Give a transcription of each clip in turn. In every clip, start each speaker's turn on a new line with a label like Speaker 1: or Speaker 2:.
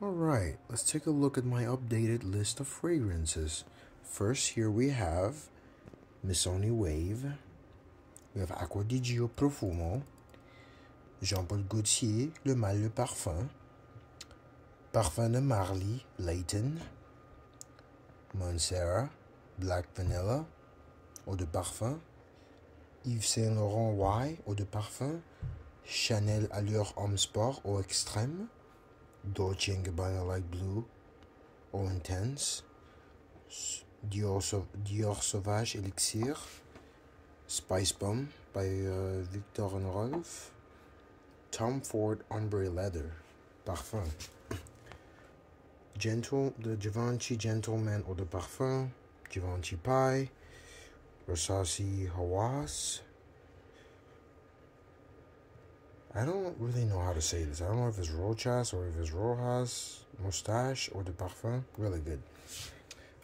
Speaker 1: Alright, let's take a look at my updated list of fragrances. First, here we have Missoni Wave. We have Acqua di Gio Profumo. Jean-Paul Gaultier, Le Male Le Parfum. Parfum de Marly, Layton. Montserrat, Black Vanilla, Eau de Parfum. Yves Saint Laurent Y, Eau de Parfum. Chanel Allure Homme Sport, Eau Extrême. Dolce & Gabbana Light Blue, Eau Intense, Dior, Dior Sauvage Elixir, Spice Bomb by uh, Viktor and Rolf, Tom Ford Ombre Leather, Parfum, Gentle, the Givenchy Gentleman Eau de Parfum, Givenchy Pi, Versace Hawas, I don't really know how to say this. I don't know if it's Rochas or if it's Rojas, Moustache, or the Parfum. Really good.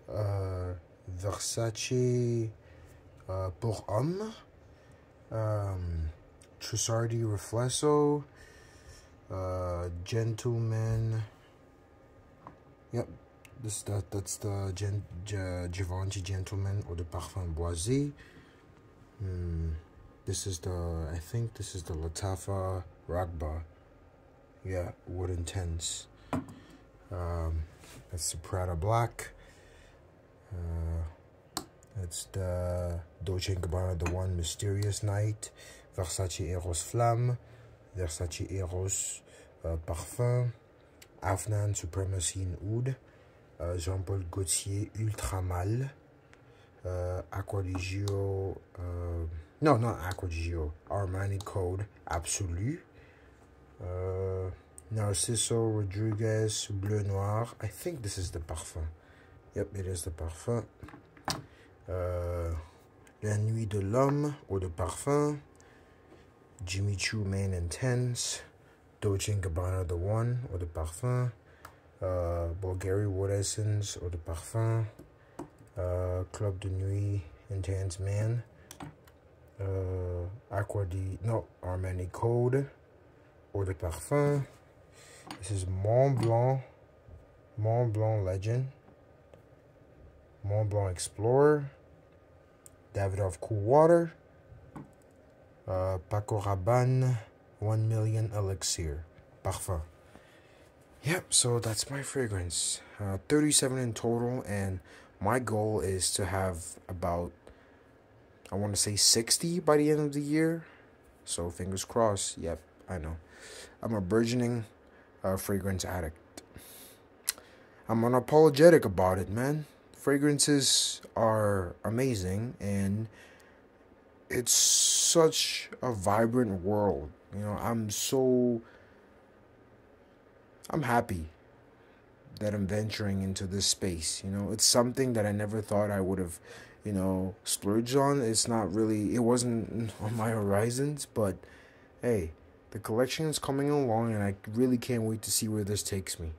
Speaker 1: Uh, Versace uh, Pour Homme. Um, Trussardi Riflesso. Uh, Gentleman. Yep. This that that's the Gen, G, Givenchy Gentleman or the Parfum Boisé. Hmm. This is the, I think this is the Lattafa Raghba. Yeah, Wood Intense. Um, that's the Prada Black. Uh, that's the Dolce & Gabbana, the one Mysterious Night. Versace Eros Flamme. Versace Eros uh, Parfum. Afnan Supremacy in Oud. Uh, Jean-Paul Gaultier Ultra Male. Uh, Aqualigio... Uh, no, not Aquagio. Armani Code Absolu. Uh, Narciso Rodriguez Bleu Noir. I think this is the parfum. Yep, it is the parfum. Uh, La Nuit de l'Homme Eau de Parfum. Jimmy Choo Man Intense. Dolce & Gabbana The One Eau de Parfum. Uh, Bulgari Wood Essence Eau de Parfum. Uh, Club de Nuit Intense Man uh, Aqua no, Armani Code, Eau de Parfum. This is Mont Blanc, Mont Blanc Legend, Mont Blanc Explorer, Davidoff Cool Water, uh, Paco Rabanne, 1 Million Elixir, Parfum. Yep, so that's my fragrance. Uh, 37 in total, and my goal is to have about I want to say 60 by the end of the year. So fingers crossed. Yep, I know. I'm a burgeoning uh, fragrance addict. I'm unapologetic about it, man. Fragrances are amazing and it's such a vibrant world. You know, I'm so I'm happy that I'm venturing into this space. You know, it's something that I never thought I would have you know, splurged on. It's not really, it wasn't on my horizons, but hey, the collection is coming along and I really can't wait to see where this takes me.